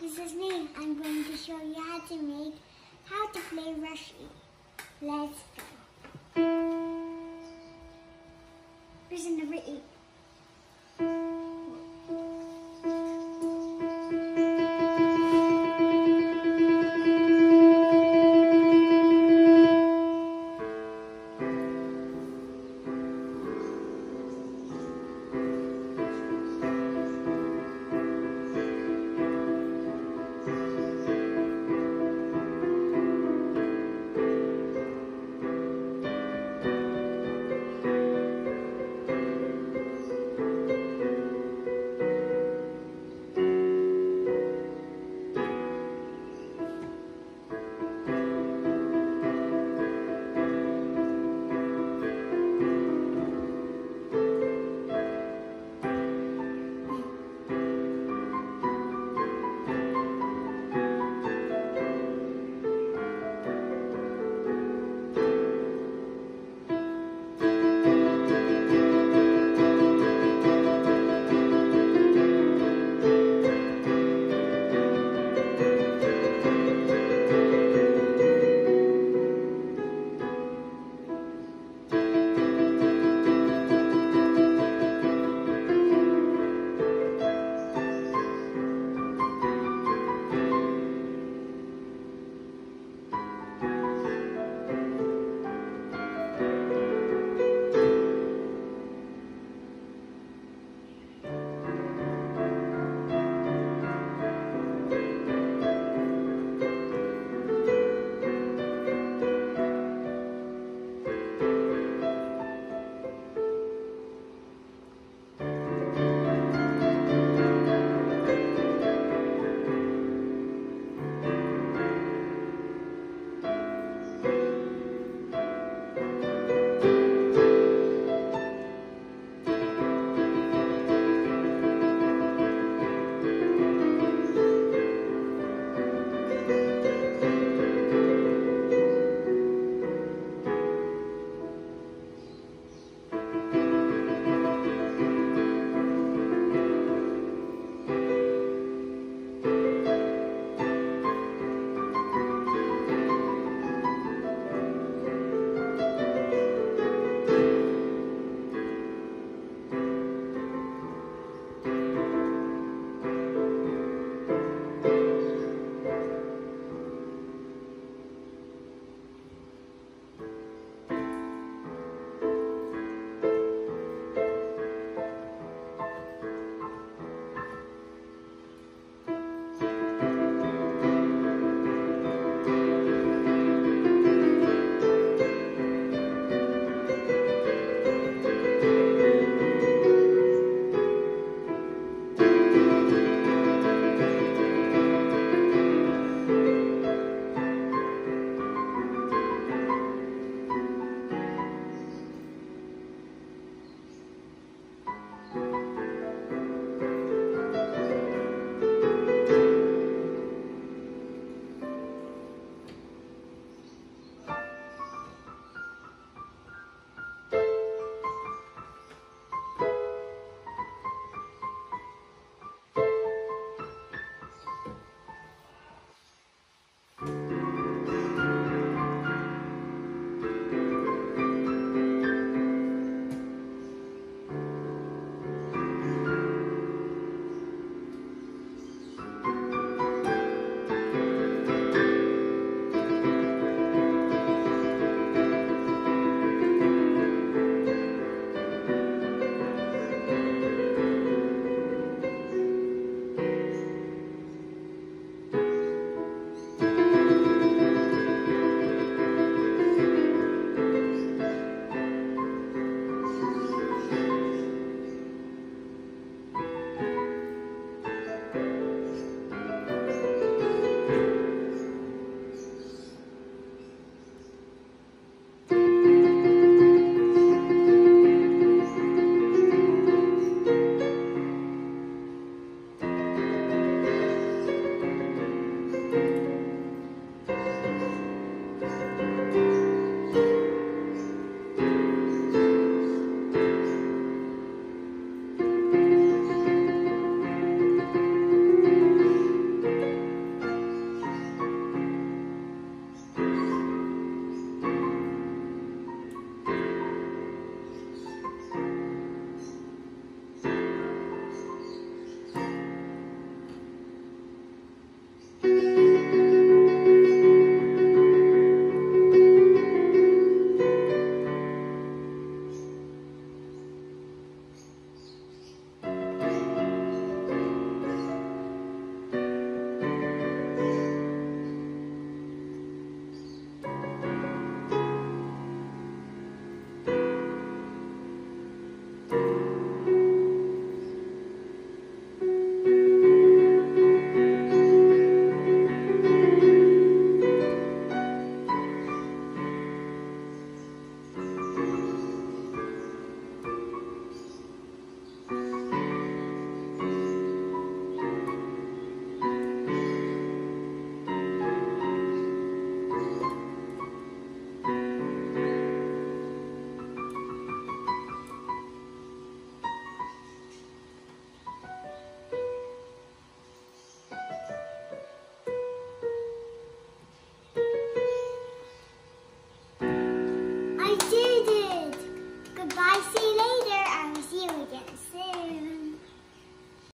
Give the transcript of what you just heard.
this is me. I'm going to show you how to make, how to play Rushy. Let's go. Question number eight.